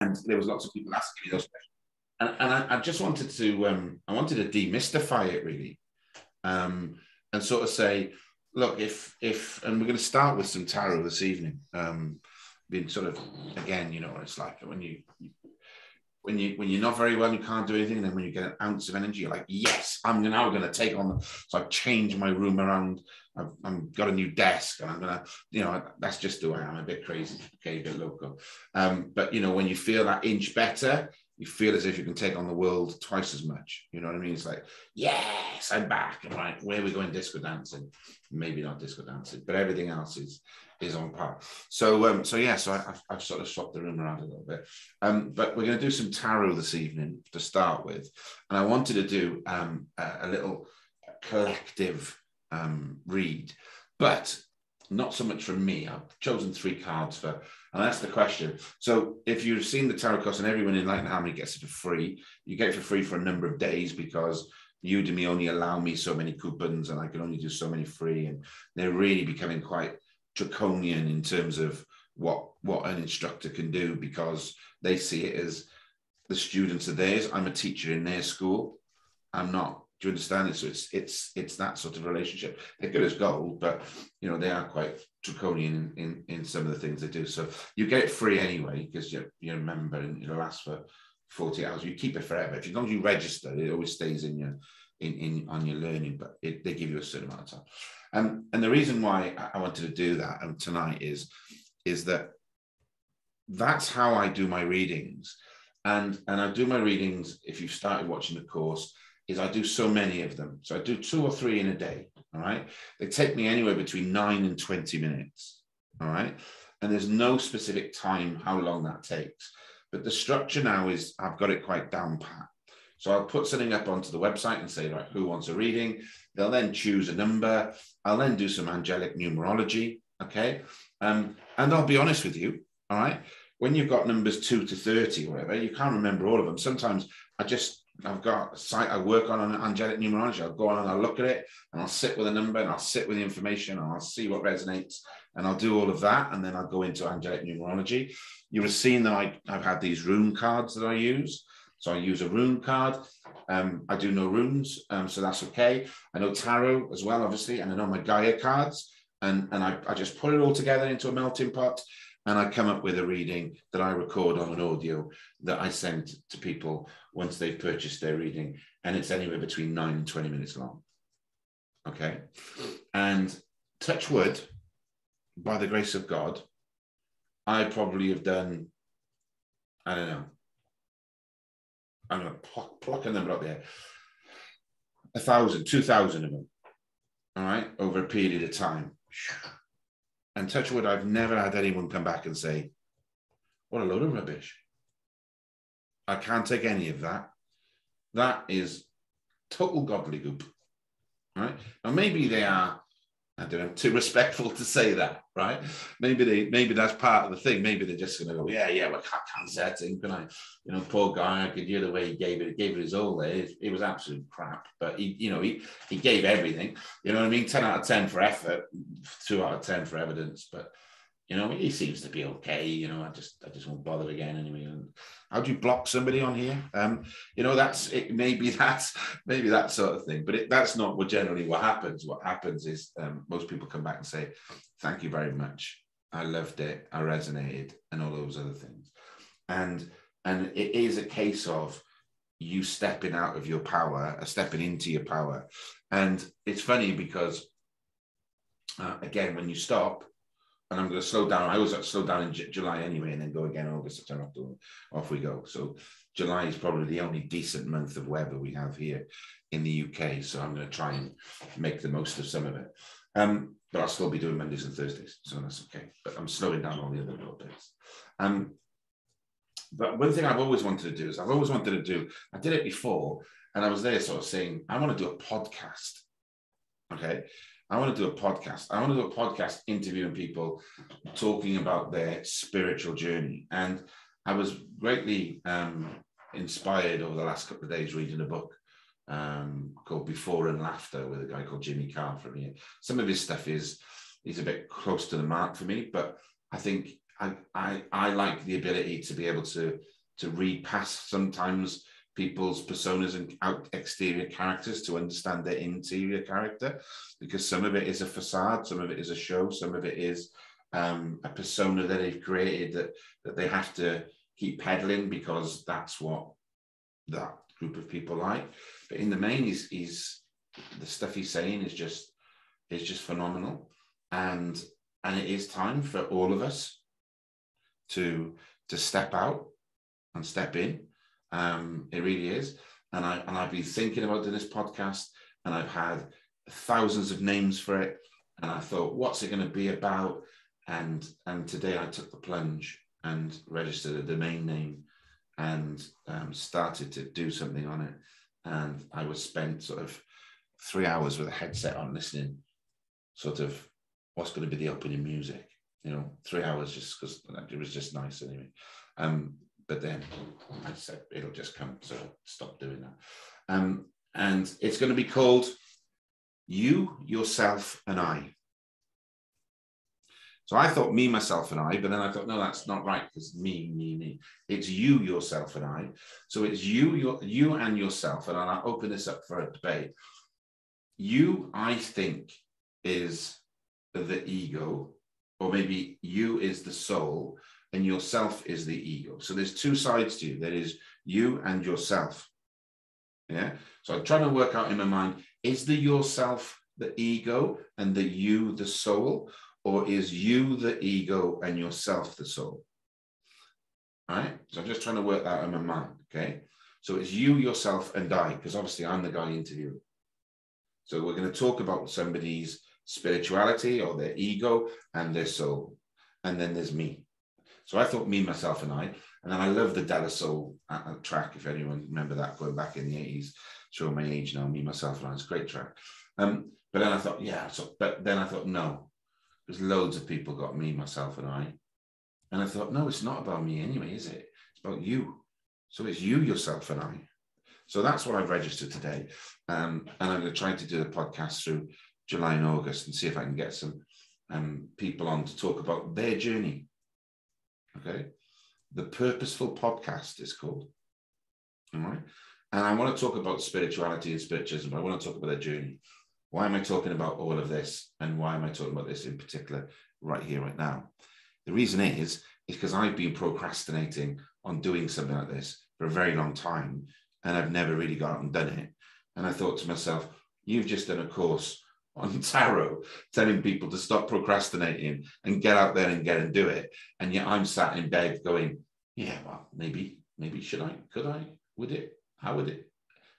and there was lots of people asking me those questions. And, and I, I, just wanted to, um, I wanted to demystify it really, um, and sort of say, look, if if, and we're going to start with some tarot this evening. Um, being sort of again, you know, what it's like when you when you when you're not very well, you can't do anything, and then when you get an ounce of energy, you're like, yes, I'm now going to take on. So I've changed my room around. I've, I've, got a new desk, and I'm gonna, you know, that's just the way. I'm a bit crazy, okay, a bit local. Um, but you know, when you feel that inch better, you feel as if you can take on the world twice as much. You know what I mean? It's like, yes, I'm back. Right, where are we going disco dancing? Maybe not disco dancing, but everything else is is on par. So, um, so yeah, so I, have I've sort of swapped the room around a little bit. Um, but we're going to do some tarot this evening to start with, and I wanted to do um, a, a little collective um, read, but not so much from me. I've chosen three cards for and that's the question. So if you've seen the tarot course and everyone in Light and Harmony gets it for free, you get it for free for a number of days because Udemy only allow me so many coupons and I can only do so many free. And they're really becoming quite draconian in terms of what what an instructor can do because they see it as the students are theirs. I'm a teacher in their school. I'm not do you understand it? So it's it's it's that sort of relationship. They're good as gold, but you know they are quite draconian in, in, in some of the things they do. So you get it free anyway because you're you're a member and it'll last for 40 hours. You keep it forever. If you long as you register, it always stays in your in, in on your learning, but it, they give you a certain amount of time. Um, and the reason why I wanted to do that um, tonight is is that that's how I do my readings. And, and I do my readings, if you've started watching the course, is I do so many of them. So I do two or three in a day. All right. They take me anywhere between nine and 20 minutes. All right. And there's no specific time how long that takes. But the structure now is I've got it quite down pat. So I'll put something up onto the website and say, right, who wants a reading? They'll then choose a number. I'll then do some angelic numerology. Okay. Um, and I'll be honest with you. All right. When you've got numbers two to 30 or whatever, you can't remember all of them. Sometimes I just I've got a site I work on an angelic numerology. I'll go on and I'll look at it and I'll sit with a number and I'll sit with the information and I'll see what resonates and I'll do all of that and then I'll go into angelic numerology. You have seen that I, I've had these rune cards that I use. So I use a rune card. Um, I do know runes, um, so that's okay. I know tarot as well, obviously, and I know my Gaia cards. And, and I, I just put it all together into a melting pot and I come up with a reading that I record on an audio that I send to people once they've purchased their reading, and it's anywhere between nine and 20 minutes long. Okay. And touch wood, by the grace of God, I probably have done, I don't know, I'm to pluck, pluck a number up there, a thousand, two thousand of them, all right, over a period of time and touch wood, I've never had anyone come back and say, what a load of rubbish. I can't take any of that. That is total gobbledygook. Right? Now, maybe they are I don't know, too respectful to say that, right? Maybe they, maybe that's part of the thing. Maybe they're just going to go, yeah, yeah, well, I can't say it, can I? You know, poor guy, I could hear the way he gave it. He gave it his all there. It, it, was absolute crap, but he, you know, he he gave everything. You know what I mean? Ten out of ten for effort, two out of ten for evidence, but you know, he seems to be okay. You know, I just I just won't bother again anyway. How do you block somebody on here? Um, you know, that's it. Maybe that's maybe that sort of thing. But it, that's not what generally what happens. What happens is um, most people come back and say, "Thank you very much. I loved it. I resonated, and all those other things." And and it is a case of you stepping out of your power, uh, stepping into your power. And it's funny because uh, again, when you stop and I'm going to slow down. I always slow down in J- July anyway, and then go again August, September, October. Off we go. So July is probably the only decent month of weather we have here in the UK. So I'm going to try and make the most of some of it. Um, but I'll still be doing Mondays and Thursdays, so that's okay. But I'm slowing down all the other little bits. Um, but one thing I've always wanted to do is I've always wanted to do. I did it before, and I was there sort of saying I want to do a podcast. Okay, I want to do a podcast. I want to do a podcast interviewing people talking about their spiritual journey. And I was greatly um, inspired over the last couple of days reading a book um, called Before and Laughter with a guy called Jimmy Carr from here. Some of his stuff is he's a bit close to the mark for me, but I think I, I, I like the ability to be able to, to read past sometimes people's personas and out exterior characters to understand their interior character because some of it is a facade some of it is a show some of it is um, a persona that they've created that that they have to keep peddling because that's what that group of people like. But in the main he's, he's the stuff he's saying is just is just phenomenal. And and it is time for all of us to to step out and step in um, it really is. And I and I've been thinking about doing this podcast, and I've had thousands of names for it. And I thought, what's it going to be about? And and today I took the plunge and registered a domain name and um, started to do something on it. And I was spent sort of three hours with a headset on listening, sort of what's going to be the opening music. You know, three hours just because it was just nice anyway. Um, but then I said it'll just come, so stop doing that. Um, and it's going to be called You, Yourself, and I. So I thought me, myself, and I, but then I thought, no, that's not right because me, me, me. It's you, yourself, and I. So it's you, your, you, and yourself. And I'll open this up for a debate. You, I think, is the ego, or maybe you is the soul, and yourself is the ego. So there's two sides to you. There is you and yourself. Yeah. So I'm trying to work out in my mind, is the yourself the ego and the you the soul? Or is you the ego and yourself the soul? All right. So I'm just trying to work that out in my mind. Okay. So it's you, yourself, and I, because obviously I'm the guy interviewing. So we're going to talk about somebody's spirituality or their ego and their soul. And then there's me. So I thought me, myself, and I. And then I love the De La Soul uh, uh, track, if anyone remember that going back in the 80s, showing my age now, me, myself, and I. It's a great track. Um, but then I thought, yeah, so, but then I thought, no, there's loads of people got me, myself, and I. And I thought, no, it's not about me anyway, is it? It's about you. So it's you, yourself, and I. So that's what I've registered today. Um, and I'm going to try to do the podcast through July and August and see if I can get some um, people on to talk about their journey Okay. The Purposeful Podcast is called. All right. And I want to talk about spirituality and spiritualism. But I want to talk about their journey. Why am I talking about all of this? And why am I talking about this in particular right here, right now? The reason is, is because I've been procrastinating on doing something like this for a very long time. And I've never really got out and done it. And I thought to myself, you've just done a course on tarot telling people to stop procrastinating and get out there and get and do it. And yet I'm sat in bed going, yeah, well, maybe, maybe should I, could I, would it, how would it?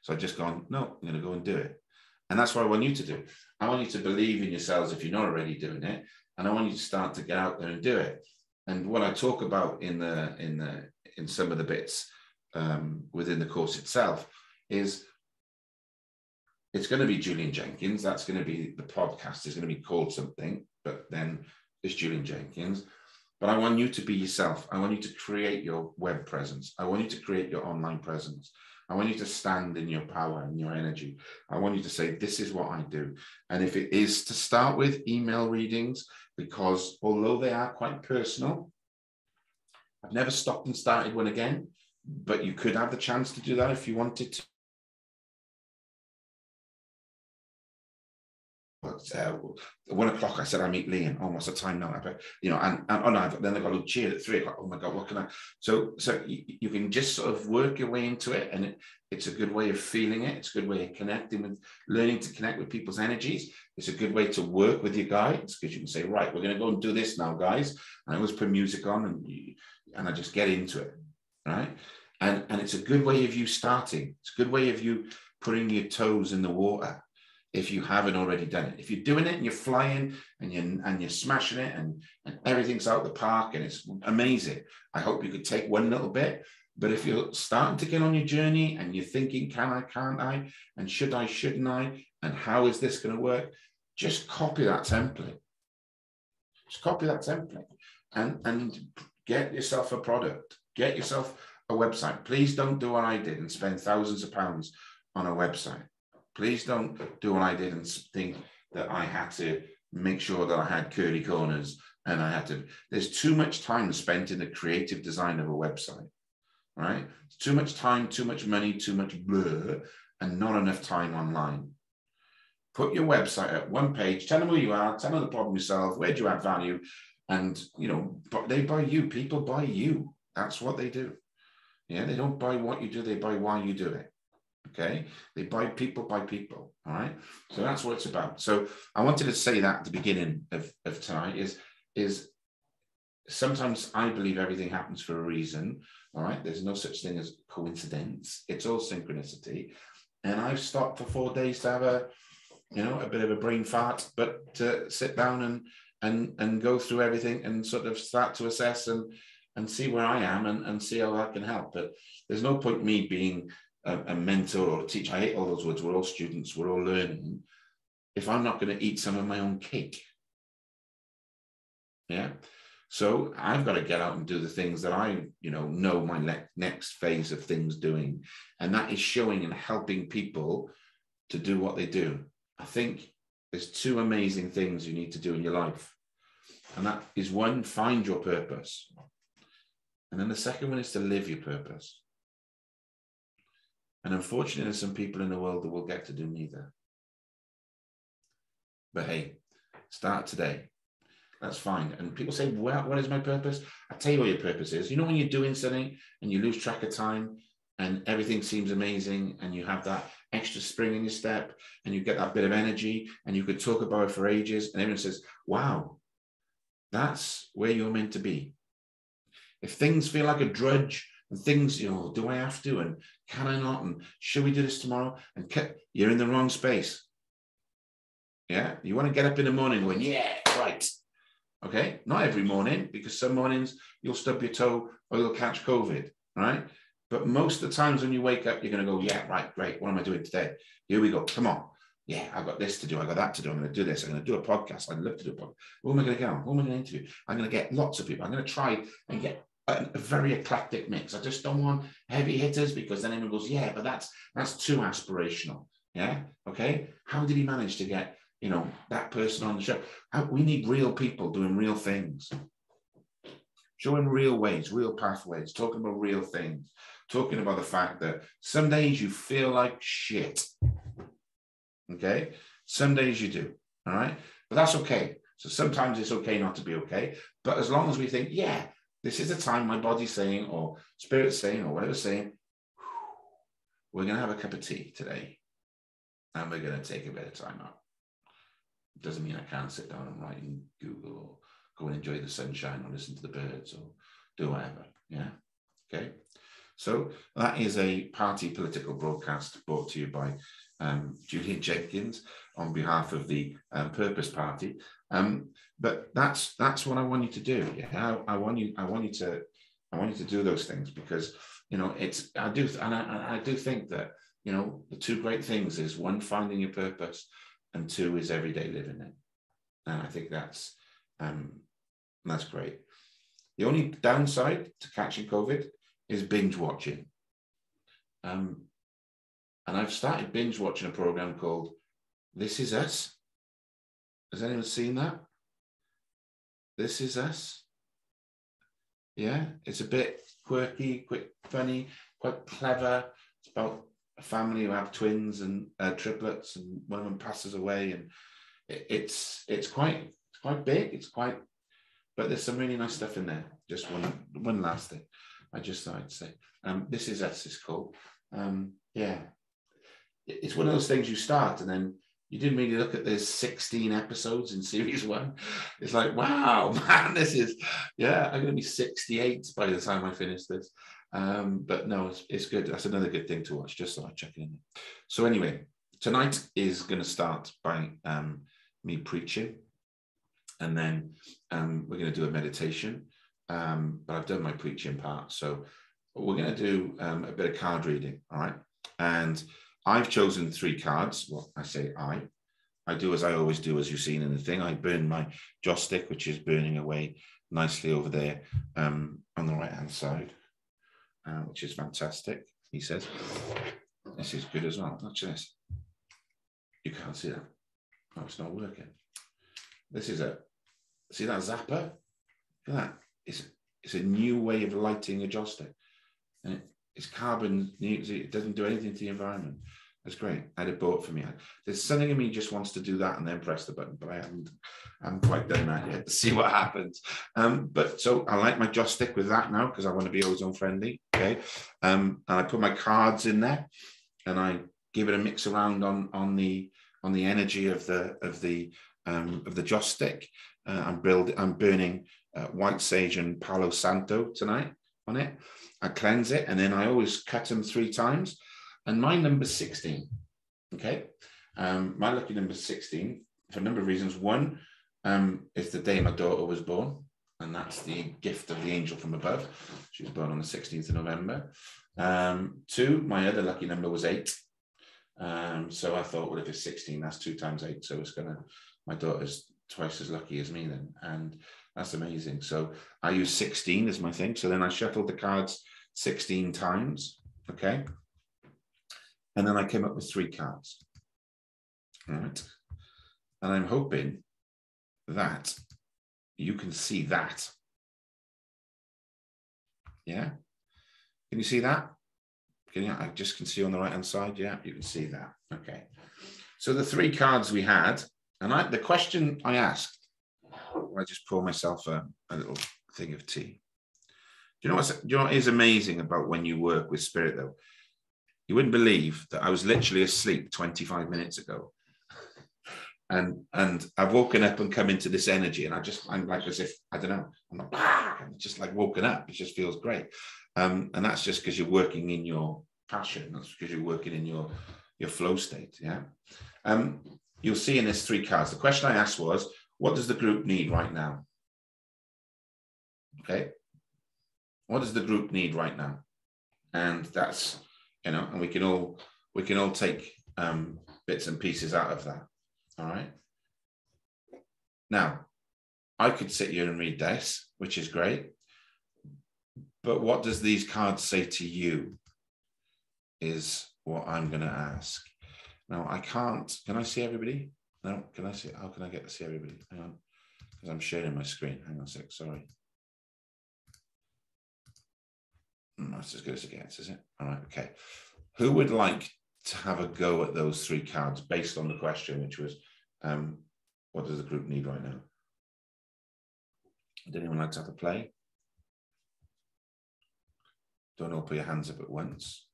So I just gone, no, I'm going to go and do it. And that's what I want you to do. I want you to believe in yourselves if you're not already doing it. And I want you to start to get out there and do it. And what I talk about in the in the in some of the bits um, within the course itself is it's going to be Julian Jenkins. That's going to be the podcast is going to be called something, but then it's Julian Jenkins. But I want you to be yourself. I want you to create your web presence. I want you to create your online presence. I want you to stand in your power and your energy. I want you to say, This is what I do. And if it is to start with email readings, because although they are quite personal, I've never stopped and started one again, but you could have the chance to do that if you wanted uh, one o'clock, I said, I meet and oh, what's the time now? But, you know, and, and oh, no, then they got a cheer at three o'clock. Oh my God, what can I? So, so you, you, can just sort of work your way into it, and it, it's a good way of feeling it. It's a good way of connecting with, learning to connect with people's energies. It's a good way to work with your guides because you can say, right, we're going to go and do this now, guys. And I always put music on, and and I just get into it, right? And and it's a good way of you starting. It's a good way of you putting your toes in the water if you haven't already done it. If you're doing it and you're flying and you're and you're smashing it and, and everything's out of the park and it's amazing. I hope you could take one little bit. But if you're starting to get on your journey and you're thinking, can I, can't I? And should I, shouldn't I? And how is this going to work? Just copy that template. Just copy that template and, and get yourself a product. Get yourself a website. Please don't do what I did and spend thousands of pounds on a website Please don't do what I did and think that I had to make sure that I had curly corners and I had to. There's too much time spent in the creative design of a website, right? Too much time, too much money, too much blur, and not enough time online. Put your website at one page. Tell them who you are. Tell them the problem you. Where do you add value? And you know, they buy you. People buy you. That's what they do. Yeah, they don't buy what you do. They buy why you do it. Okay, they buy people by people. All right. So that's what it's about. So I wanted to say that at the beginning of, of tonight is is sometimes I believe everything happens for a reason. All right. There's no such thing as coincidence. It's all synchronicity. And I've stopped for four days to have a, you know, a bit of a brain fart, but to sit down and and and go through everything and sort of start to assess and and see where I am and, and see how I can help. But there's no point me being a, a mentor or a teacher. I hate all those words. We're all students. We're all learning. If I'm not going to eat some of my own cake, yeah. So I've got to get out and do the things that I, you know, know my ne- next phase of things doing, and that is showing and helping people to do what they do. I think there's two amazing things you need to do in your life, and that is one, find your purpose, and then the second one is to live your purpose. And unfortunately, there's some people in the world that will get to do neither. But hey, start today. That's fine. And people say, well, what is my purpose? I tell you what your purpose is. You know, when you're doing something and you lose track of time and everything seems amazing and you have that extra spring in your step and you get that bit of energy and you could talk about it for ages and everyone says, wow, that's where you're meant to be. If things feel like a drudge and things, you know, do I have to and can I not and should we do this tomorrow? And can, you're in the wrong space. Yeah, you want to get up in the morning going, yeah, right, Okay, not every morning because some mornings you'll stub your toe or you'll catch COVID, right? But most of the times when you wake up, you're going to go, yeah, right, great. What am I doing today? Here we go. Come on. Yeah, I've got this to do. I've got that to do. I'm going to do this. I'm going to do a podcast. I'd love to do a podcast. Who am I going to get on? Who am I going to interview? I'm going to get lots of people. I'm going to try and get a, very eclectic mix. I just don't want heavy hitters because then everyone goes, yeah, but that's that's too aspirational. Yeah. Okay. How did he manage to get you know, that person on the show. We need real people doing real things, showing real ways, real pathways, talking about real things, talking about the fact that some days you feel like shit. Okay. Some days you do. All right. But that's okay. So sometimes it's okay not to be okay. But as long as we think, yeah, this is the time my body's saying, or spirit's saying, or whatever's saying, we're going to have a cup of tea today and we're going to take a bit of time out doesn't mean I can't sit down and write in Google or go and enjoy the sunshine or listen to the birds or do whatever. Yeah. Okay. So that is a party political broadcast brought to you by um, Julian Jenkins on behalf of the um, Purpose Party. Um, but that's that's what I want you to do. Yeah, I, I, want you. I want you to. I want you to do those things because you know it's. I do, and I, I do think that you know the two great things is one finding your purpose and two is everyday living it. And I think that's um, that's great. The only downside to catching COVID is binge watching. Um, and I've started binge watching a program called This Is Us. Has anyone seen that? This Is Us. Yeah, it's a bit quirky, quick, funny, quite clever. It's about a family who have twins and uh, triplets, and one of them passes away, and it, it's it's quite it's quite big. It's quite, but there's some really nice stuff in there. Just one one last thing, I just thought I'd say. Um, this is us. It's called. Um, yeah, it's one of those things you start and then you didn't really look at there's 16 episodes in series one. It's like, wow, man, this is, yeah, I'm going to be 68 by the time I finish this. Um, but no, it's, it's good. That's another good thing to watch. Just so I check in. So anyway, tonight is going to start by um, me preaching, and then um, we're going to do a meditation. Um, but I've done my preaching part, so we're going to do um, a bit of card reading. All right, and I've chosen three cards. Well, I say I. I do as I always do, as you've seen in the thing. I burn my joss stick, which is burning away nicely over there um, on the right hand side uh, which is fantastic. He says, This is good as well. Watch this. You can't see that. Oh, it's not working. This is a, See that zapper? Look at that. It's, it's a new way of lighting a joss stick. And it, it's carbon, it doesn't do anything to the environment. That's great. I had it bought for me. There's something in me just wants to do that and then press the button, but I haven't, I haven't quite done that yet to see what happens. Um, but so I like my joss stick with that now because I want to be ozone friendly. Okay. Um, and I put my cards in there and I give it a mix around on on the on the energy of the of the um, of the joss stick. Uh, I'm building. I'm burning uh, white sage and Palo Santo tonight on it. I cleanse it and then I always cut them three times. And my number 16. Okay. Um, my lucky number 16 for a number of reasons. One um, is the day my daughter was born, and that's the gift of the angel from above. She was born on the 16th of November. Um, two, my other lucky number was eight. Um, so I thought, well, if it's 16, that's two times eight. So it's gonna, my daughter's twice as lucky as me then. And that's amazing. So I use 16 as my thing. So then I shuffled the cards 16 times. Okay. And then I came up with three cards. All right. And I'm hoping that you can see that. Yeah. Can you see that? Can you, I just can see on the right hand side. Yeah, you can see that. Okay. So the three cards we had, and I, the question I asked, I just pour myself a, a little thing of tea. Do you know what's, do you know what is amazing about when you work with spirit though? You wouldn't believe that I was literally asleep 25 minutes ago. And and I've woken up and come into this energy, and I just I'm like as if I don't know, I'm like just like woken up. It just feels great. Um, and that's just because you're working in your passion. That's because you're working in your your flow state. Yeah. Um, you'll see in this three cards. The question I asked was, what does the group need right now? Okay. What does the group need right now? And that's you know, and we can all we can all take um, bits and pieces out of that. All right. Now, I could sit here and read this, which is great. But what does these cards say to you? Is what I'm going to ask. Now, I can't. Can I see everybody? No, can I see? How can I get to see everybody? Hang on, because I'm sharing my screen. Hang on a sec. Sorry. Hmm, that's as good as it gets, is it? All right. Okay. Who would like to have a go at those three cards based on the question, which was, um, what does the group need right now? Would anyone like to have a play? Don't all put your hands up at once.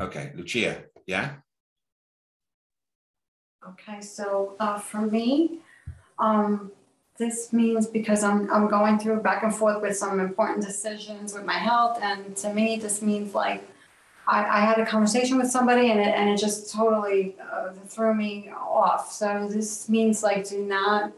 Okay, Lucia, yeah? Okay, so uh, for me, um, this means because I'm, I'm going through back and forth with some important decisions with my health. And to me, this means like I, I had a conversation with somebody and it, and it just totally uh, threw me off. So this means like do not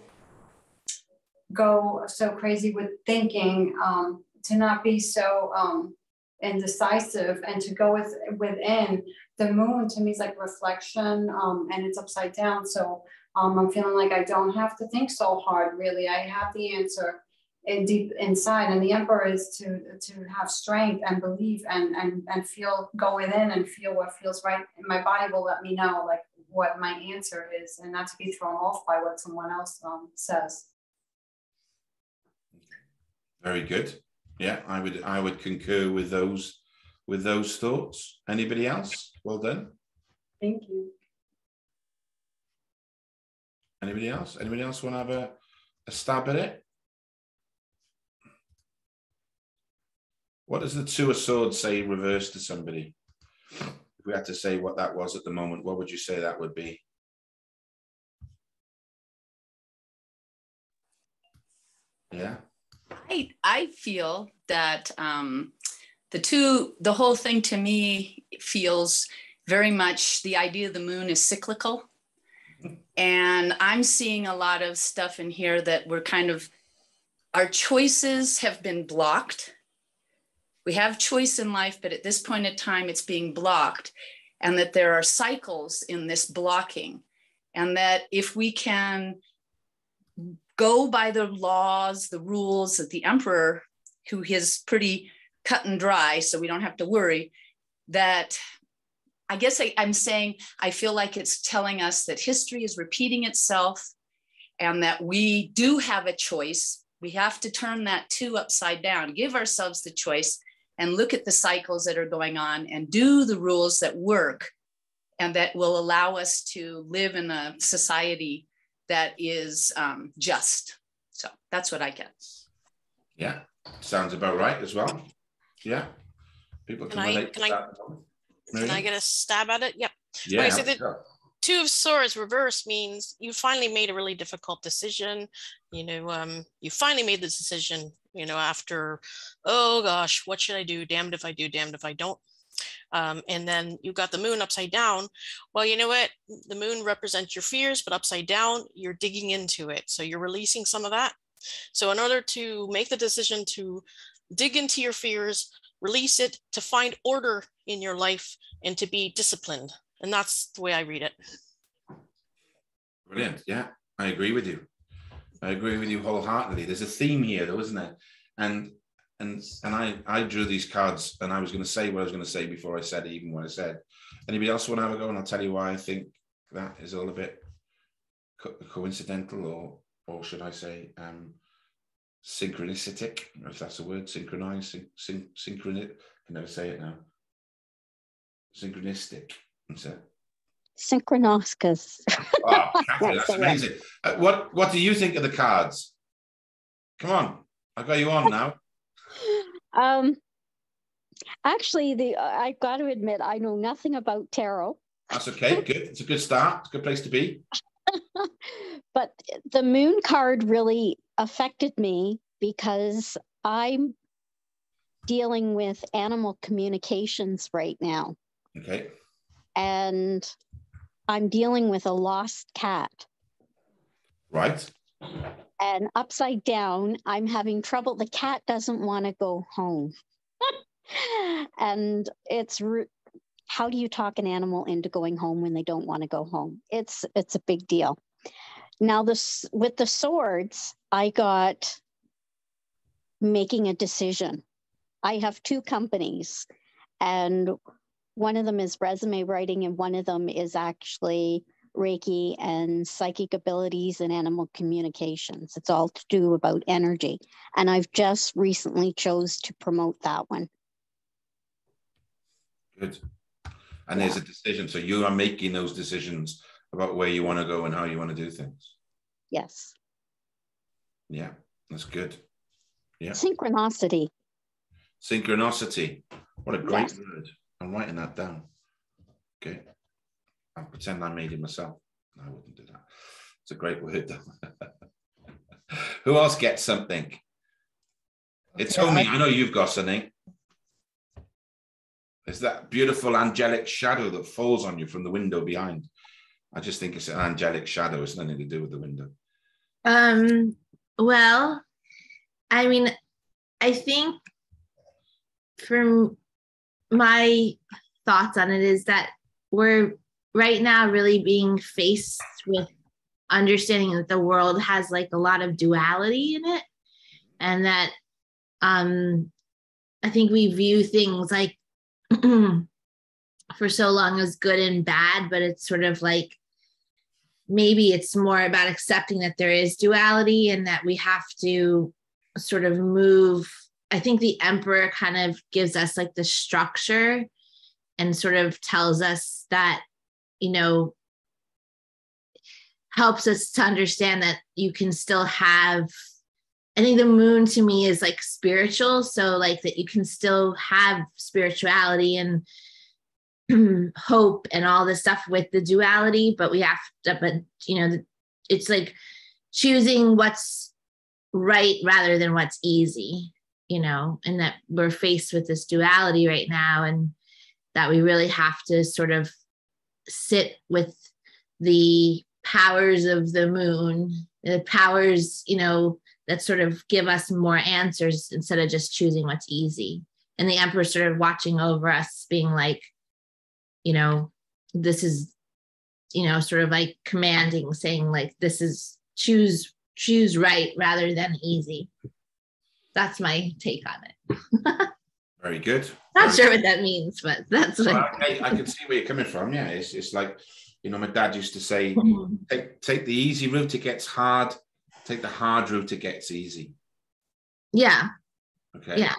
go so crazy with thinking um, to not be so um, indecisive and to go with within the moon to me is like reflection um, and it's upside down. So um, i'm feeling like i don't have to think so hard really. I have the answer in deep inside and the emperor is to to have strength and believe and and and feel go within and feel what feels right. My body will let me know like what my answer is and not to be thrown off by what someone else um, says. Very good. Yeah, I would I would concur with those with those thoughts. Anybody else? Well done. Thank you. Anybody else? Anybody else want to have a, a stab at it? What does the two of swords say reverse to somebody? If we had to say what that was at the moment, what would you say that would be? Yeah. I I feel that um, the two, the whole thing to me feels very much the idea of the moon is cyclical. And I'm seeing a lot of stuff in here that we're kind of, our choices have been blocked. We have choice in life, but at this point in time, it's being blocked. And that there are cycles in this blocking. And that if we can go by the laws, the rules that the emperor, who is pretty cut and dry, so we don't have to worry, that I guess I, I'm saying I feel like it's telling us that history is repeating itself and that we do have a choice. We have to turn that two upside down, give ourselves the choice, and look at the cycles that are going on and do the rules that work and that will allow us to live in a society that is um, just. So that's what I get. Yeah, sounds about right as well. Yeah, people can, Can I- can to I- that. Can I get a stab at it? Yep. Yeah, Okay, so the- sure. Two of Swords reverse means you finally made a really difficult decision. You know, um, you finally made the decision, you know, after, oh gosh, what should I do? Damned if I do, damned if I don't. Um, and then you got the moon upside down. Well, you know what? The moon represents your fears, but upside down, you're digging into it. So you're releasing some of that. So in order to make the decision to dig into your fears, release it, to find order in your life, and to be disciplined. And that's the way I read it. Brilliant. Yeah, I agree with you. I agree with you wholeheartedly. There's a theme here, though, isn't there? And and and I I drew these cards, and I was going to say what I was going to say before I said even what I said. Anybody else want to have a go? And I'll tell you why I think that is all a bit co- coincidental, or or should I say, um, synchronistic, if that's a word, synchronized, syn- syn- synchronit. I can never say it now. Synchronistic. Is that? Synchronoscus. Wow, Catherine, That's that's the one. amazing. Uh, what What do you think of the cards? Come on, I got you on now. um, actually, the I've got to admit I know nothing about tarot, That's okay. Good. It's a good start. It's a good place to be. but the moon card really affected me because I'm dealing with animal communications right now, Okay. and I'm dealing with a lost cat. Right. and upside down, I'm having trouble. The cat doesn't want to go home. and it's re- how do you talk an animal into going home when they don't want to go home? It's it's a big deal. Now this with the swords, I got making a decision. I have two companies and one of them is resume writing and one of them is actually Reiki and psychic abilities and animal communications. It's all to do about energy. And I've just recently chose to promote that one. Good. And there's a decision. So you are making those decisions about where you want to go and how you want to do things. Yes. Yeah, that's good. Yeah. Synchronicity. Synchronicity. What a great Yes. word. I'm writing that down. Okay. I'll pretend I made it myself. No, I wouldn't do that. It's a great word, though. Who else gets something? It's Okay, only, I- I know you've got something. It's that beautiful angelic shadow that falls on you from the window behind. I just think it's an angelic shadow. It's nothing to do with the window. Um, well, I mean, I think from my thoughts on it is that we're right now really being faced with understanding that the world has like a lot of duality in it and that um I think we view things like for so long as good and bad, but it's sort of like maybe it's more about accepting that there is duality and that we have to sort of move. I think the emperor kind of gives us like the structure and sort of tells us that, you know, helps us to understand that you can still have I think the moon to me is like spiritual. So, like, that you can still have spirituality and hope and all this stuff with the duality, but we have to, but you know, it's like choosing what's right rather than what's easy, you know, and that we're faced with this duality right now, and that we really have to sort of sit with the powers of the moon, the powers, you know, that sort of give us more answers instead of just choosing what's easy. And the emperor sort of watching over us, being like, you know, this is, you know, sort of like commanding, saying like, this is choose, choose right rather than easy. That's my take on it. Very good. Not Very sure what that means, but that's what Well, I, I, I can see where you're coming from. Yeah, it's, it's like You know, my dad used to say, Mhm. take, take the easy route, it gets hard. Take the hard route, it gets easy. Yeah. Okay. Yeah.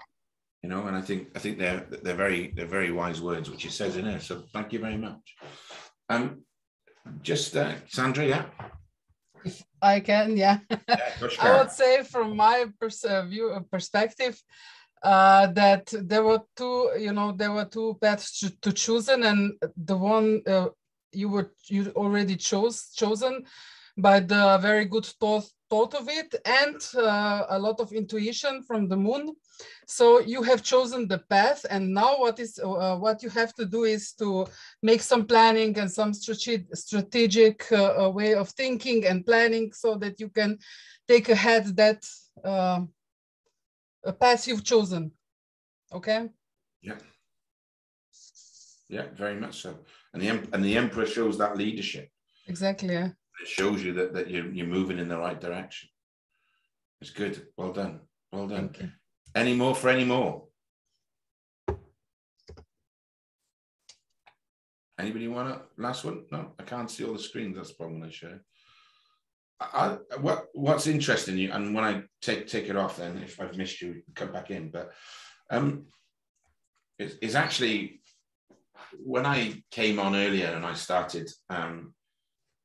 You know, and I think I think they're they're very they're very wise words, which he says in there. So thank you very much. Um, just uh, Sandra, yeah, I can, yeah. yeah I would say from my pers- uh, view uh, perspective uh, that there were two, you know, there were two paths to, to chosen, and the one uh, you were you already chose chosen by the very good thought thought of it and uh, a lot of intuition from the moon. So you have chosen the path, and now what is uh, what you have to do is to make some planning and some strate- strategic uh, uh, way of thinking and planning so that you can take ahead that uh, a path you've chosen. Okay. Yeah, Yeah, very much so. And the and the emperor shows that leadership. Exactly. It shows you that that you're you're moving in the right direction. It's good. Well done. Well done. Any more for any more? Anybody want to last one? No, I can't see all the screens. That's the problem when I share. I, I, what what's interesting you and when I take take it off, then if I've missed you, come back in. But um, it's, it's actually when I came on earlier and I started um,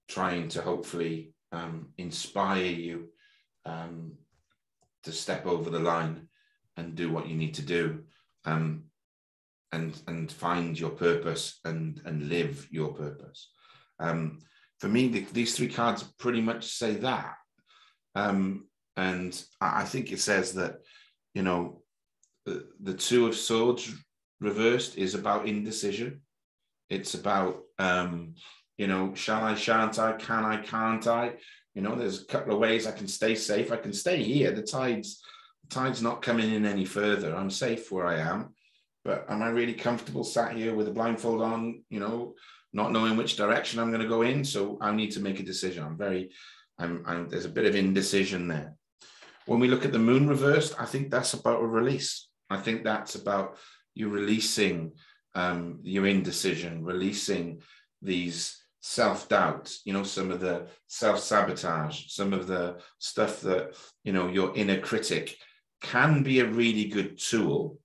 trying to hopefully um, inspire you um, to step over the line and do what you need to do um, and and find your purpose and and live your purpose. Um, for me the, these three cards pretty much say that. Um, and I, think it says that you know the, the two of swords reversed is about indecision. It's about um, you know shall i shan't i can i can't i? You know there's a couple of ways i can stay safe. I can stay here. The tides the tide's not coming in any further. I'm safe where i am. But am i really comfortable sat here with a blindfold on you know not knowing which direction i'm going to go in? So i need to make a decision. I'm very I'm, I'm there's a bit of indecision there. When we look at the moon reversed i think that's about a release. I think that's about you releasing um, your indecision releasing these self-doubt you know some of the self-sabotage some of the stuff that you know your inner critic can be a really good tool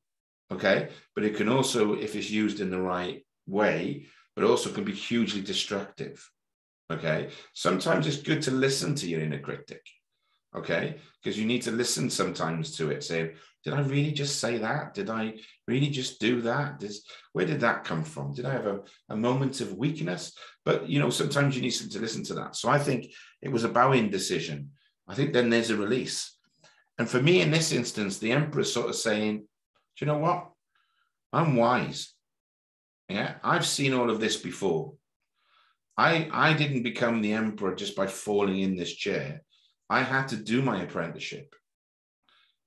okay? But it can also if it's used in the right way but also can be hugely destructive okay? Sometimes it's good to listen to your inner critic okay? Because you need to listen sometimes to it say did i really just say that? Did i really just do that? Does, where did that come from? Did i have a, a moment of weakness? But you know sometimes you need to listen to that. So i think it was a bowing decision. I think then there's a release. And for me in this instance the emperor sort of saying do you know what? I'm wise. Yeah i've seen all of this before. I i didn't become the emperor just by falling in this chair i had to do my apprenticeship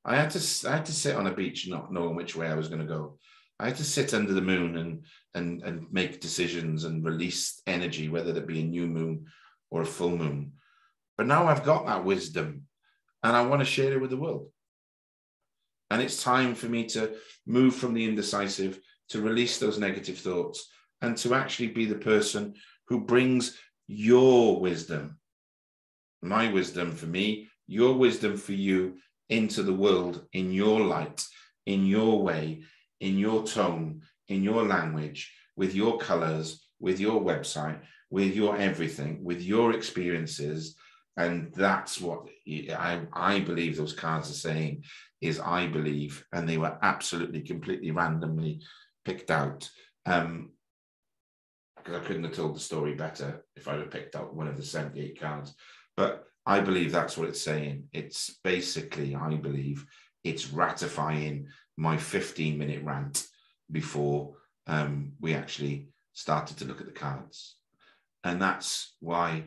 I had to I had to sit on a beach not knowing which way I was going to go. I had to sit under the moon and and and make decisions and release energy, whether it be a new moon or a full moon. But now I've got that wisdom, and I want to share it with the world. And it's time for me to move from the indecisive to release those negative thoughts and to actually be the person who brings your wisdom, my wisdom for me, your wisdom for you into the world in your light, in your way, in your tone, in your language, with your colors, with your website, with your everything, with your experiences. And that's what I, I believe those cards are saying is I believe, and they were absolutely completely randomly picked out. Um, because I couldn't have told the story better if I'd have picked out one of the 78 cards. But I believe that's what it's saying. It's basically, I believe, it's ratifying my 15 minute rant before um, we actually started to look at the cards. And that's why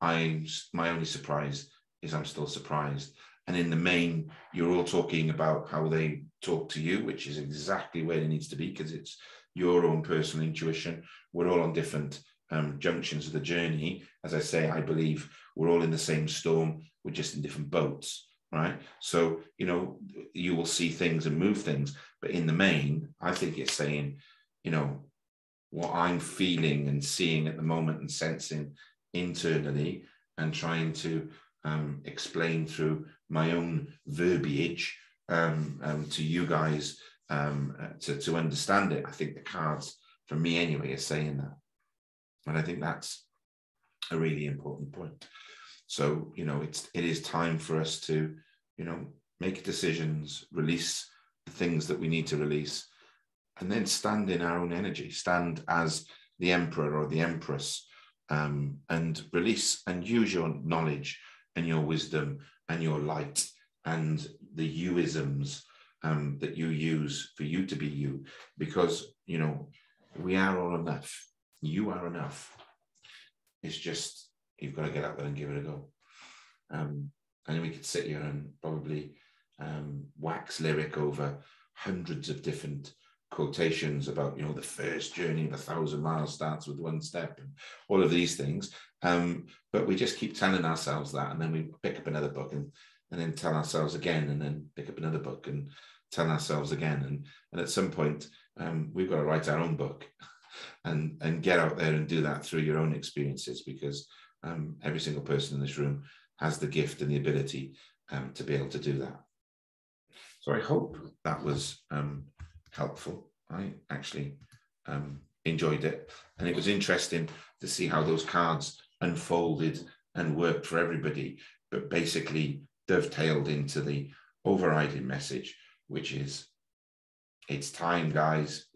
I'm my only surprise is I'm still surprised. And in the main, you're all talking about how they talk to you, which is exactly where it needs to be because it's your own personal intuition. We're all on different um, junctions of the journey. As I say, I believe we're all in the same storm, we're just in different boats, right? So, you know, you will see things and move things. But in the main, I think it's saying, you know, what I'm feeling and seeing at the moment and sensing internally and trying to um, explain through my own verbiage um, um, to you guys um, uh, to, to understand it. I think the cards, for me anyway, are saying that. And I think that's a really important point. So, you know, it's it is time for us to, you know, make decisions, release the things that we need to release, and then stand in our own energy, stand as the emperor or the empress, um, and release and use your knowledge and your wisdom and your light and the youisms um, that you use for you to be you, because you know we are all enough. You are enough. It's just you've got to get out there and give it a go. Um, and we could sit here and probably um, wax lyric over hundreds of different quotations about you know the first journey of a thousand miles starts with one step and all of these things um, but we just keep telling ourselves that and then we pick up another book and and then tell ourselves again and then pick up another book and tell ourselves again and and at some point um, we've got to write our own book and and get out there and do that through your own experiences because um, every single person in this room has the gift and the ability um, to be able to do that so i hope that was um, helpful. I actually um, enjoyed it. And it was interesting to see how those cards unfolded and worked for everybody, but basically dovetailed into the overriding message, which is it's time, guys.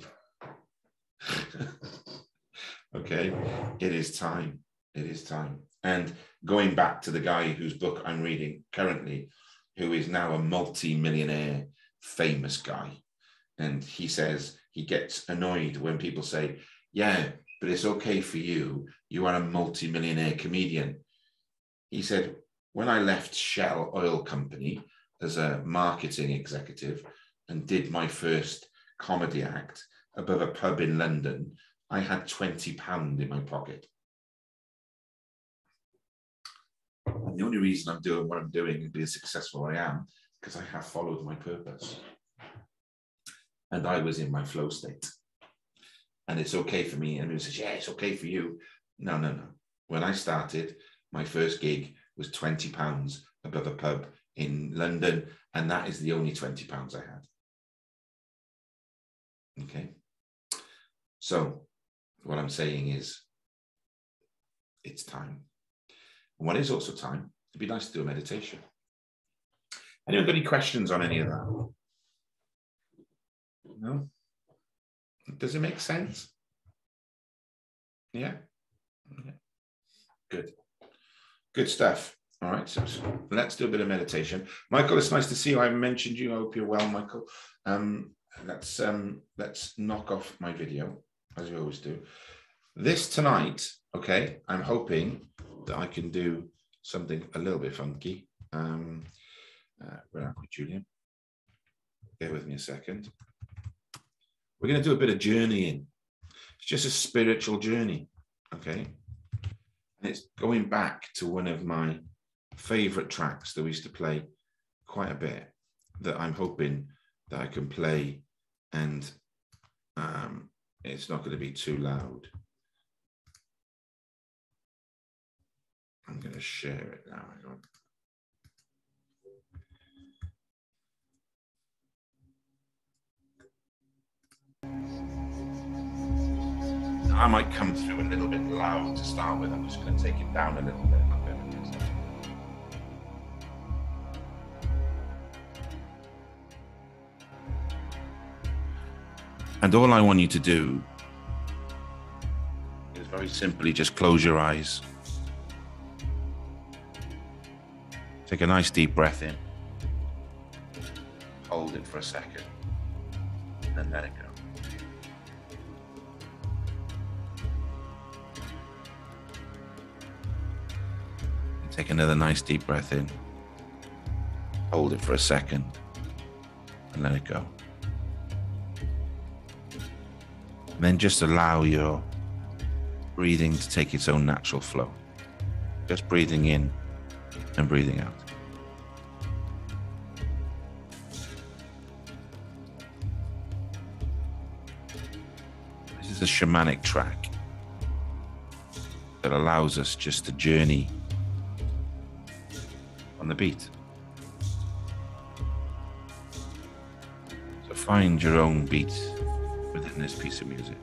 okay, it is time. It is time. And going back to the guy whose book I'm reading currently, who is now a multi millionaire, famous guy and he says he gets annoyed when people say, Yeah, but it's okay for you. You are a multi-millionaire comedian. He said, When I left Shell Oil Company as a marketing executive and did my first comedy act above a pub in London, I had 20 pound in my pocket. And the only reason I'm doing what I'm doing and being successful I am because I have followed my purpose and I was in my flow state. And it's okay for me. And everyone says, Yeah, it's okay for you. No, no, no. When I started, my first gig was 20 pounds above a pub in London. And that is the only 20 pounds I had. Okay. So, what I'm saying is, it's time. And what is also time, it'd be nice to do a meditation. Anyone got any questions on any of that? No? Does it make sense? Yeah? yeah. Good. Good stuff. All right, so, so, let's do a bit of meditation. Michael, it's nice to see you. I mentioned you. I hope you're well, Michael. Um, let's um, let's knock off my video as we always do. This tonight, okay. I'm hoping that I can do something a little bit funky. Um, uh, where are we, Julian? Bear with me a second. We're going to do a bit of journeying. It's just a spiritual journey, okay? And it's going back to one of my favorite tracks that we used to play quite a bit that I'm hoping that I can play and um, it's not going to be too loud. I'm going to share it now. I might come through a little bit loud to start with. I'm just going to take it down a little bit. And all I want you to do is very simply just close your eyes. Take a nice deep breath in. Hold it for a second. And let it go. Take another nice deep breath in. Hold it for a second and let it go. Then just allow your breathing to take its own natural flow. Just breathing in and breathing out. This is a shamanic track that allows us just to journey on the beat. So find your own beat this piece of music.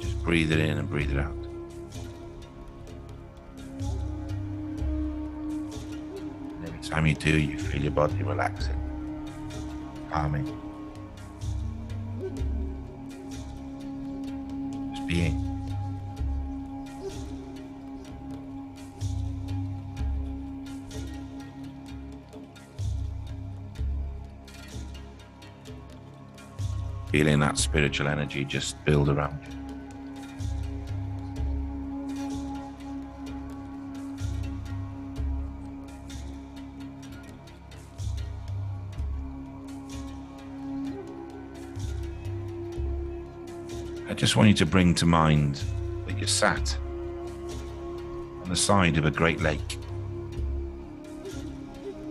Just breathe it in and breathe it out. And every time you do, you feel your body relaxing, calming. Just being. Feeling that spiritual energy just build around you. I just want you to bring to mind that you're sat on the side of a great lake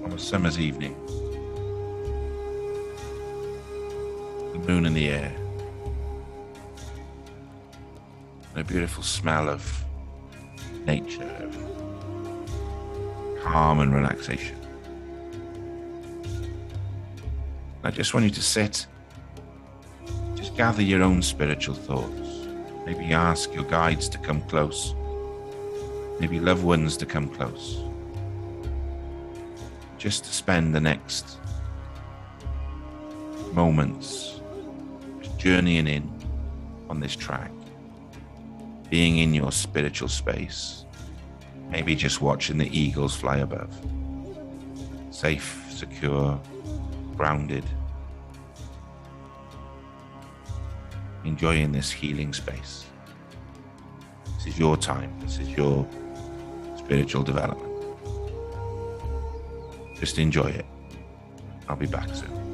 on a summer's evening. The moon in the air. And a beautiful smell of nature, of calm and relaxation. I just want you to sit just gather your own spiritual thoughts. Maybe ask your guides to come close. Maybe loved ones to come close. Just to spend the next moments journeying in on this track, being in your spiritual space. Maybe just watching the eagles fly above. Safe, secure, grounded. enjoying this healing space. This is your time. This is your spiritual development. Just enjoy it. I'll be back soon.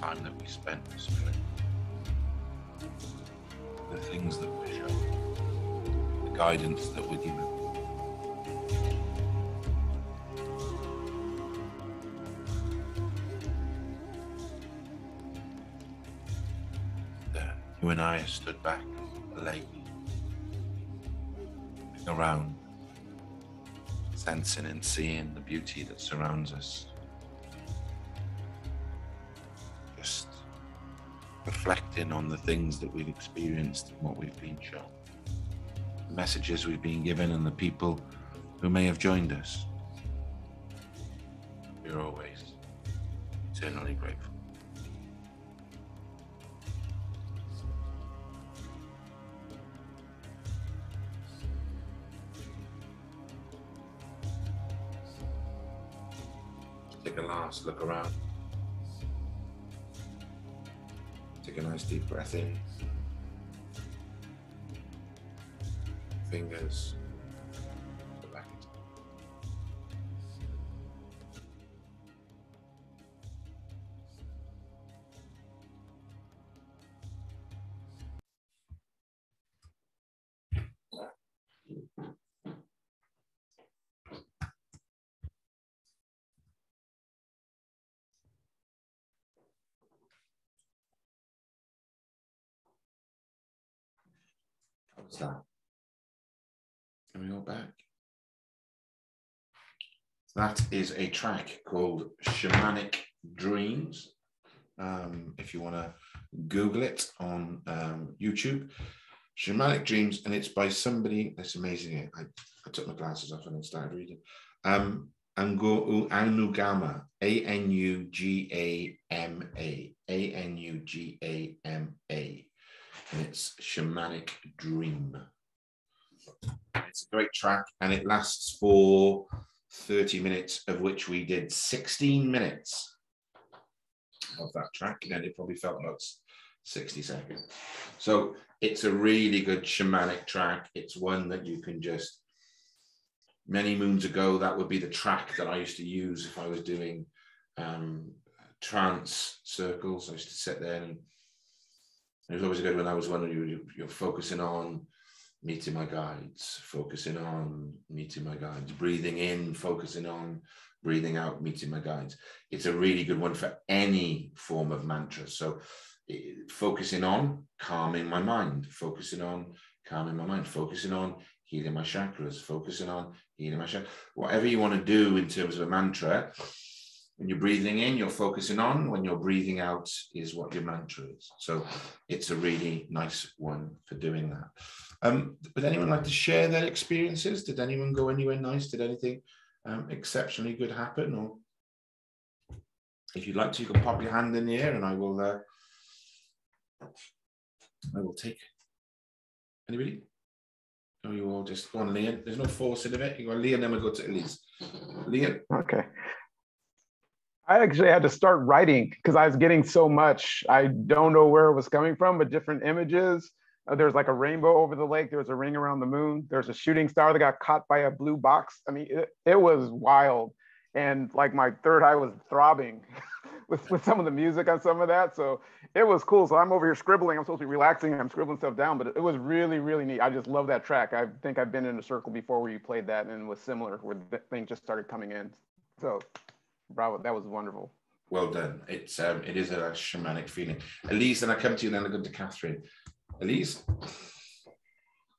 Time that we spent the things that were shown, the guidance that we're given. That You and I stood back looking around, sensing and seeing the beauty that surrounds us. Reflecting on the things that we've experienced and what we've been shown, the messages we've been given, and the people who may have joined us. We're always eternally grateful. Take a last look around. A nice deep breath in. Fingers. That? Can we go back? That is a track called Shamanic Dreams. Um, if you want to Google it on um, YouTube, Shamanic Dreams, and it's by somebody that's amazing. I, I took my glasses off and I started reading. Um, Ango Anugama, A N U G A M A, A N U G A M A it's Shamanic Dream. It's a great track and it lasts for 30 minutes, of which we did 16 minutes of that track. And it probably felt about 60 seconds. So it's a really good shamanic track. It's one that you can just, many moons ago, that would be the track that I used to use if I was doing um, trance circles. I used to sit there and it was always good when I was one you you're focusing on meeting my guides, focusing on meeting my guides, breathing in, focusing on breathing out, meeting my guides. It's a really good one for any form of mantra. So eh, focusing on calming my mind, focusing on calming my mind, focusing on healing my chakras, focusing on healing my chakras. Whatever you want to do in terms of a mantra, when you're breathing in, you're focusing on. When you're breathing out, is what your mantra is. So it's a really nice one for doing that. Um, would anyone like to share their experiences? Did anyone go anywhere nice? Did anything um, exceptionally good happen? Or if you'd like to, you can pop your hand in the air, and I will. Uh, I will take. Anybody? No, you all just go on, Leon. There's no forcing of it. You go, Leon, then we go to Elise. Leon. Okay. I actually had to start writing because I was getting so much. I don't know where it was coming from, but different images. Uh, there's like a rainbow over the lake. There's a ring around the moon. There's a shooting star that got caught by a blue box. I mean, it, it was wild. And like my third eye was throbbing with, with some of the music on some of that. So it was cool. So I'm over here scribbling. I'm supposed to be relaxing. I'm scribbling stuff down, but it was really, really neat. I just love that track. I think I've been in a circle before where you played that and it was similar where the thing just started coming in. So bravo, that was wonderful. Well done. It's um, it is a shamanic feeling. Elise, and I come to you, and then I go to Catherine. Elise,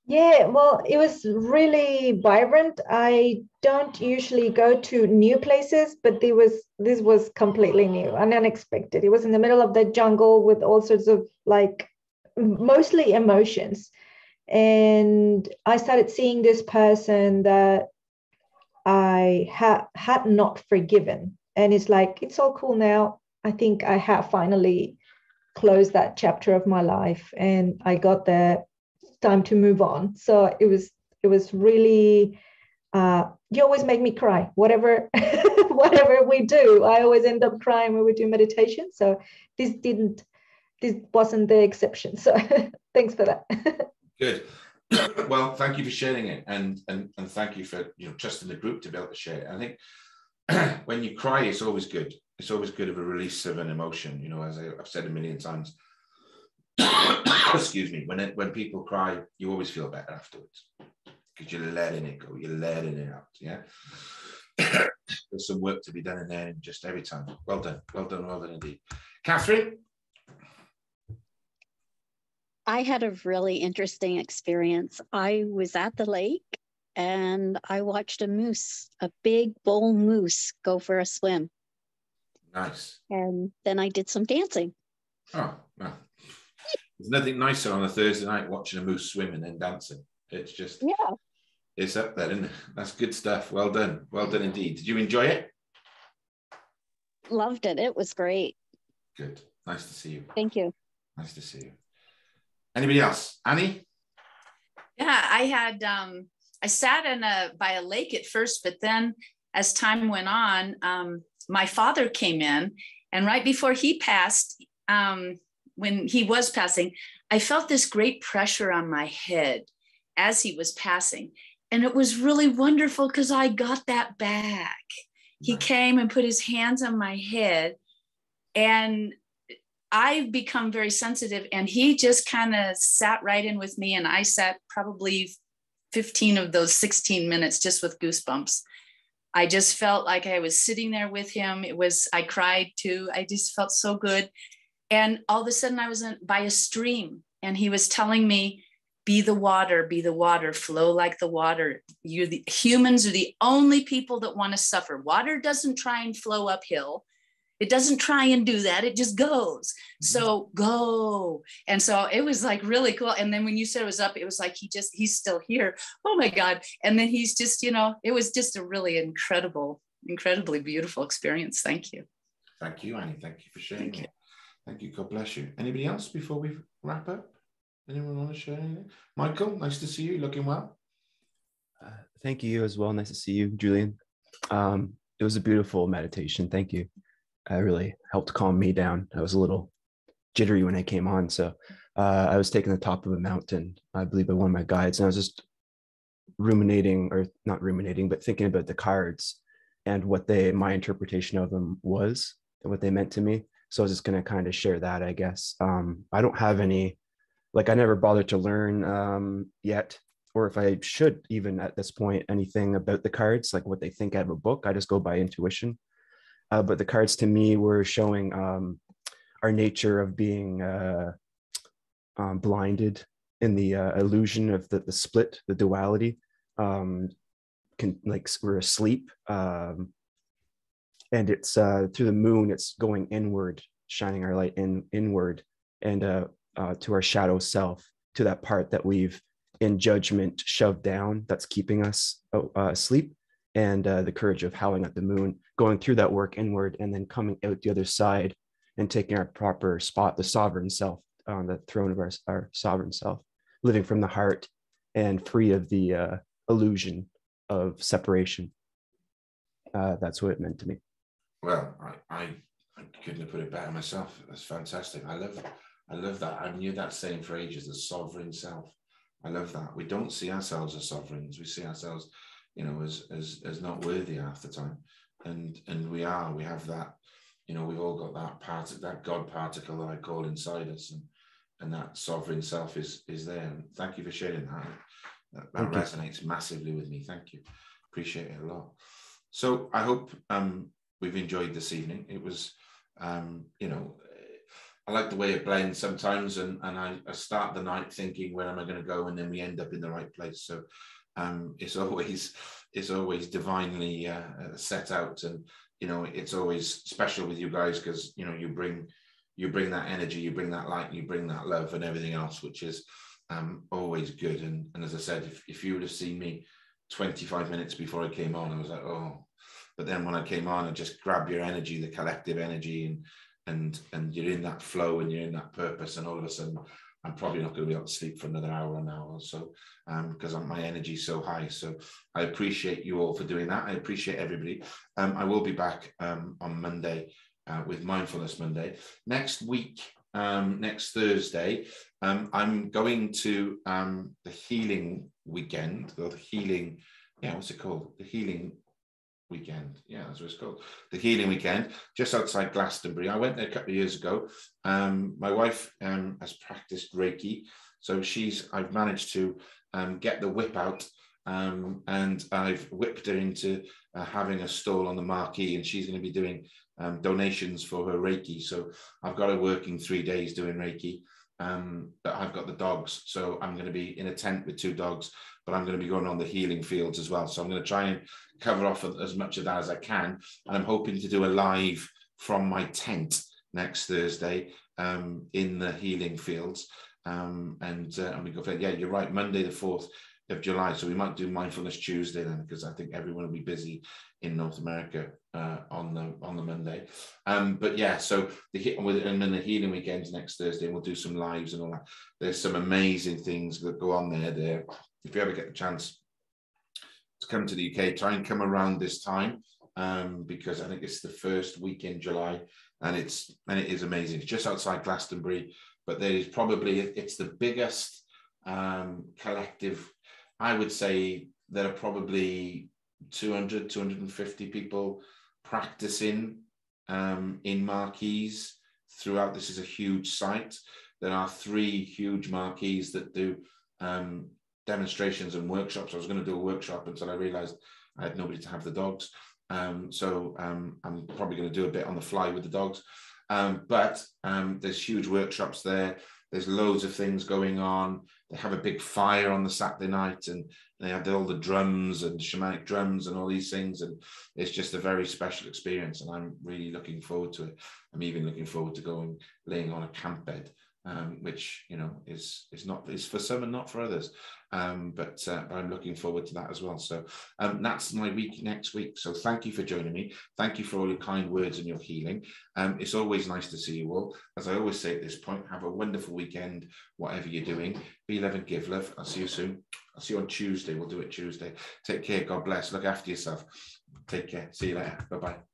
Yeah, well, it was really vibrant. I don't usually go to new places, but there was this was completely new and unexpected. It was in the middle of the jungle with all sorts of like mostly emotions. And I started seeing this person that I had had not forgiven. And it's like, it's all cool now. I think I have finally closed that chapter of my life and I got there time to move on. So it was it was really uh, you always make me cry. Whatever whatever we do, I always end up crying when we do meditation. So this didn't this wasn't the exception. So thanks for that. good. well, thank you for sharing it, and and and thank you for you know trusting the group to be able to share it. I think when you cry, it's always good. It's always good of a release of an emotion. You know, as I, have said a million times. Excuse me. When it, when people cry, you always feel better afterwards because you're letting it go. You're letting it out. Yeah. There's some work to be done in there and just every time. Well done. Well done. Well done indeed. Catherine? I had a really interesting experience. I was at the lake and I watched a moose, a big bull moose, go for a swim. Nice. And then I did some dancing. Oh, well. There's nothing nicer on a Thursday night watching a moose swim and then dancing. It's just, yeah, it's up there, isn't it? That's good stuff. Well done. Well done indeed. Did you enjoy it? Loved it. It was great. Good. Nice to see you. Thank you. Nice to see you. Anybody else? Annie? Yeah, I had um I sat in a by a lake at first, but then as time went on, um, my father came in, and right before he passed, um, when he was passing, I felt this great pressure on my head as he was passing. And it was really wonderful because I got that back. He came and put his hands on my head, and I've become very sensitive. And he just kind of sat right in with me, and I sat probably 15 of those 16 minutes just with goosebumps. I just felt like I was sitting there with him. It was, I cried too. I just felt so good. And all of a sudden, I was in, by a stream, and he was telling me, be the water, be the water, flow like the water. You're the humans are the only people that want to suffer. Water doesn't try and flow uphill. It doesn't try and do that. It just goes. So go. And so it was like really cool. And then when you said it was up, it was like he just, he's still here. Oh my God. And then he's just, you know, it was just a really incredible, incredibly beautiful experience. Thank you. Thank you, Annie. Thank you for sharing Thank you. Thank you. God bless you. Anybody else before we wrap up? Anyone want to share anything? Michael, nice to see you. Looking well. Uh, thank you as well. Nice to see you, Julian. Um, it was a beautiful meditation. Thank you uh, really helped calm me down. I was a little jittery when I came on. So uh, I was taking the top of a mountain, I believe, by one of my guides, and I was just ruminating, or not ruminating, but thinking about the cards and what they, my interpretation of them was, and what they meant to me. So I was just going to kind of share that, I guess. Um, I don't have any, like, I never bothered to learn um, yet, or if I should even at this point, anything about the cards, like what they think out of a book. I just go by intuition uh, but the cards to me were showing um, our nature of being uh, um, blinded in the uh, illusion of the, the split, the duality. Um, can, like we're asleep, um, and it's uh, through the moon. It's going inward, shining our light in inward, and uh, uh, to our shadow self, to that part that we've in judgment shoved down, that's keeping us asleep and uh, the courage of howling at the moon, going through that work inward and then coming out the other side and taking our proper spot, the sovereign self on the throne of our, our sovereign self, living from the heart and free of the uh, illusion of separation. Uh, that's what it meant to me. Well, I, I, I couldn't have put it better myself. That's fantastic. I love I love that. I knew that saying for ages, the sovereign self. I love that. We don't see ourselves as sovereigns. We see ourselves you know, as as as not worthy half the time. And and we are, we have that, you know, we've all got that part that God particle that I call inside us, and and that sovereign self is is there. And thank you for sharing that. That, that resonates massively with me. Thank you. Appreciate it a lot. So I hope um, we've enjoyed this evening. It was, um, you know, I like the way it blends sometimes, and and I, I start the night thinking where am I going to go, and then we end up in the right place. So um, it's always it's always divinely uh, uh, set out, and you know it's always special with you guys because you know you bring you bring that energy, you bring that light, you bring that love, and everything else, which is um, always good. And and as I said, if, if you would have seen me 25 minutes before I came on, I was like, oh. But then when I came on, I just grab your energy, the collective energy, and and and you're in that flow and you're in that purpose, and all of a sudden I'm probably not going to be able to sleep for another hour, an hour or so, because um, my energy is so high. So I appreciate you all for doing that. I appreciate everybody. Um, I will be back um, on Monday uh, with Mindfulness Monday. Next week, um, next Thursday, um, I'm going to um, the healing weekend, or the healing, yeah, what's it called? The healing weekend. Yeah, that's what it's called. The Healing Weekend, just outside Glastonbury. I went there a couple of years ago. Um, my wife um, has practiced Reiki, so she's. I've managed to um, get the whip out, um, and I've whipped her into uh, having a stall on the marquee, and she's going to be doing um, donations for her Reiki. So I've got her working three days doing Reiki. Um, but I've got the dogs, so I'm going to be in a tent with two dogs. But I'm going to be going on the healing fields as well. So I'm going to try and cover off as much of that as I can. And I'm hoping to do a live from my tent next Thursday um, in the healing fields. Um, and, uh, and we go, yeah, you're right, Monday the 4th of July. So we might do Mindfulness Tuesday then, because I think everyone will be busy in North America uh, on the on the Monday. Um, but yeah, so the and then the healing weekends next Thursday, and we'll do some lives and all that. There's some amazing things that go on there. There, if you ever get the chance to come to the UK, try and come around this time um, because I think it's the first week in July, and it's and it is amazing. It's just outside Glastonbury, but there is probably it's the biggest um, collective. I would say there are probably 200, 250 people practicing um, in marquees throughout. This is a huge site. There are three huge marquees that do um, demonstrations and workshops. I was going to do a workshop until I realized I had nobody to have the dogs. Um, so um, I'm probably going to do a bit on the fly with the dogs. Um, but um, there's huge workshops there. There's loads of things going on. They have a big fire on the Saturday night, and they have all the drums and shamanic drums and all these things. And it's just a very special experience. And I'm really looking forward to it. I'm even looking forward to going laying on a camp bed um, which you know is is not is for some and not for others. Um, but, uh, but I'm looking forward to that as well. So um, that's my week next week. So thank you for joining me. Thank you for all your kind words and your healing. Um, it's always nice to see you all. As I always say at this point, have a wonderful weekend, whatever you're doing. Be love and give love. I'll see you soon. I'll see you on Tuesday. We'll do it Tuesday. Take care. God bless. Look after yourself. Take care. See you later. Bye bye.